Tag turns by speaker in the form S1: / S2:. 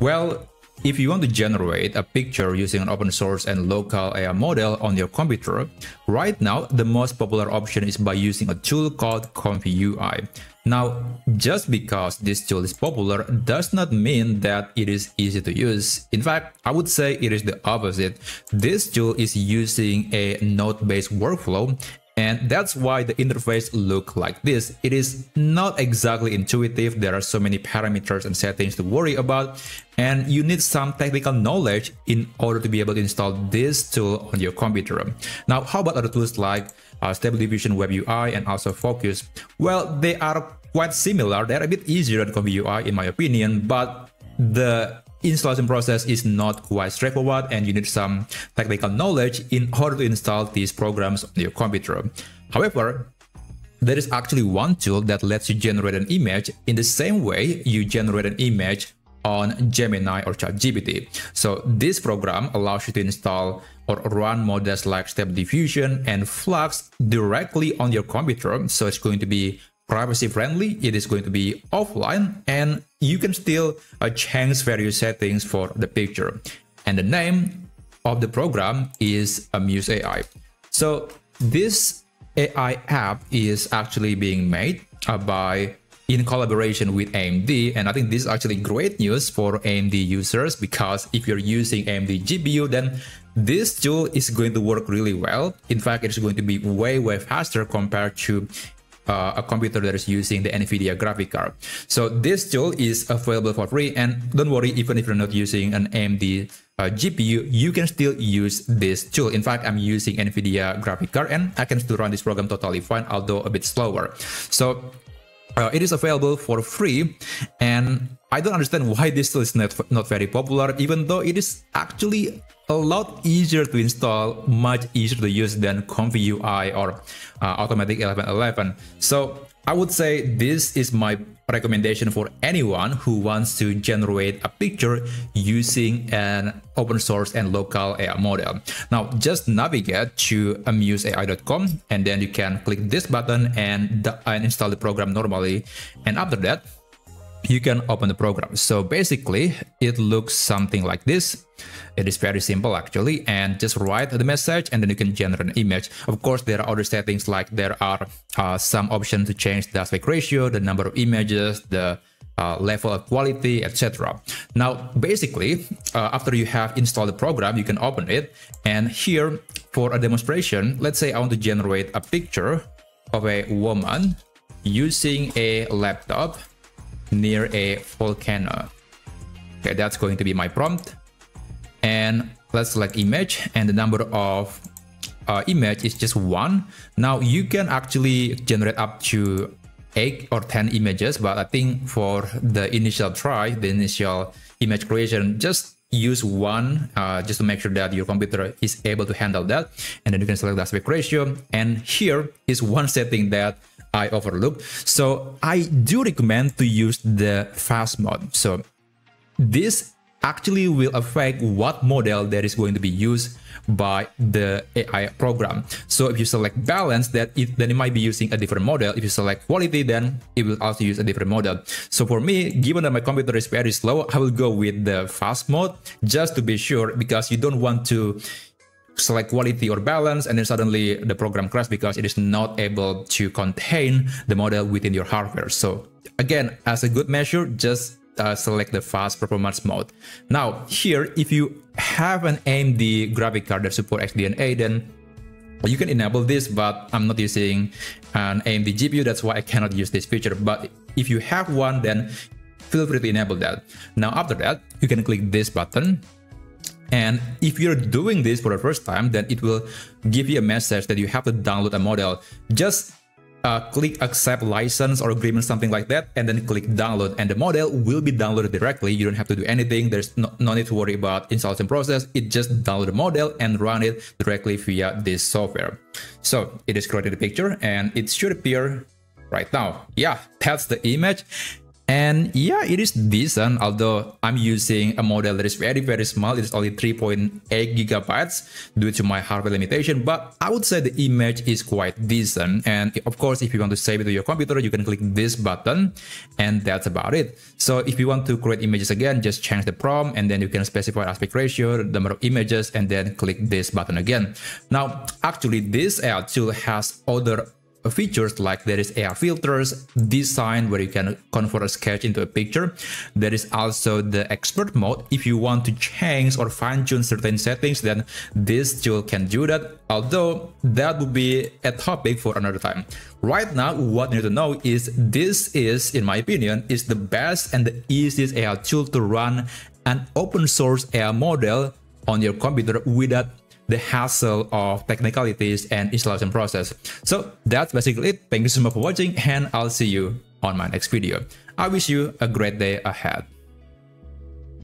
S1: Well, if you want to generate a picture using an open source and local AI model on your computer, right now the most popular option is by using a tool called Comfy UI. Now, just because this tool is popular does not mean that it is easy to use. In fact, I would say it is the opposite. This tool is using a node-based workflow and that's why the interface look like this. It is not exactly intuitive. There are so many parameters and settings to worry about. And you need some technical knowledge in order to be able to install this tool on your computer. Now, how about other tools like uh, Stable Diffusion Web UI and also Fooocus? Well, they are quite similar. They're a bit easier than Comfy UI in my opinion, but the installation process is not quite straightforward and you need some technical knowledge in order to install these programs on your computer. However, there is actually one tool that lets you generate an image in the same way you generate an image on Gemini or ChatGPT. So this program allows you to install or run models like Stable Diffusion and Flux directly on your computer. So it's going to be privacy friendly, it is going to be offline, and you can still uh, change various settings for the picture. And the name of the program is Amuse AI. So this AI app is actually being made uh, by in collaboration with AMD. And I think this is actually great news for AMD users because if you're using AMD GPU, then this tool is going to work really well. In fact, it's going to be way, way faster compared to uh, a computer that is using the NVIDIA graphic card. So this tool is available for free and don't worry, even if you're not using an AMD uh, GPU, you can still use this tool. In fact, I'm using NVIDIA graphic card and I can still run this program totally fine, although a bit slower. So uh, it is available for free and I don't understand why this is not, not very popular, even though it is actually a lot easier to install, much easier to use than Comfy UI or uh, Automatic 1111. So I would say this is my recommendation for anyone who wants to generate a picture using an open source and local AI model. Now just navigate to amuseai.com and then you can click this button and, and install the program normally. And after that, you can open the program. So basically, it looks something like this. It is very simple actually, and just write the message and then you can generate an image. Of course, there are other settings like there are uh, some options to change the aspect ratio, the number of images, the uh, level of quality, etc. Now, basically, uh, after you have installed the program, you can open it. And here, for a demonstration, let's say I want to generate a picture of a woman using a laptop near a volcano. Okay, that's going to be my prompt. And let's select image and the number of uh, image is just one. Now you can actually generate up to eight or 10 images, but I think for the initial try, the initial image creation, just use one uh, just to make sure that your computer is able to handle that. And then you can select the aspect ratio. And here is one setting that I overlooked. So I do recommend to use the fast mode. So this actually will affect what model that is going to be used by the AI program. So if you select balance, that it, then it might be using a different model. If you select quality, then it will also use a different model. So for me, given that my computer is very slow, I will go with the fast mode just to be sure because you don't want to select quality or balance and then suddenly the program crashes because it is not able to contain the model within your hardware. So again, as a good measure, just uh, select the fast performance mode. Now here, if you have an AMD graphic card that supports XDNA, then you can enable this, but I'm not using an AMD GPU, that's why I cannot use this feature. But if you have one, then feel free to enable that. Now after that, you can click this button and if you're doing this for the first time, then it will give you a message that you have to download a model. Just uh, click accept license or agreement, something like that, and then click download and the model will be downloaded directly. You don't have to do anything. There's no, no need to worry about installation process. It just download the model and run it directly via this software. So it is created a picture and it should appear right now. Yeah, that's the image. And yeah, it is decent, although I'm using a model that is very, very small. It is only 3.8 gigabytes due to my hardware limitation, but I would say the image is quite decent. And of course, if you want to save it to your computer, you can click this button and that's about it. So if you want to create images again, just change the prompt and then you can specify aspect ratio, number of images, and then click this button again. Now, actually this AI tool has other features like there is AR filters, design where you can convert a sketch into a picture. There is also the expert mode. If you want to change or fine tune certain settings, then this tool can do that. Although that would be a topic for another time. Right now, what you need to know is this is, in my opinion, is the best and the easiest AI tool to run an open source AI model on your computer without the hassle of technicalities and installation process. So that's basically it. Thank you so much for watching and I'll see you on my next video. I wish you a great day ahead.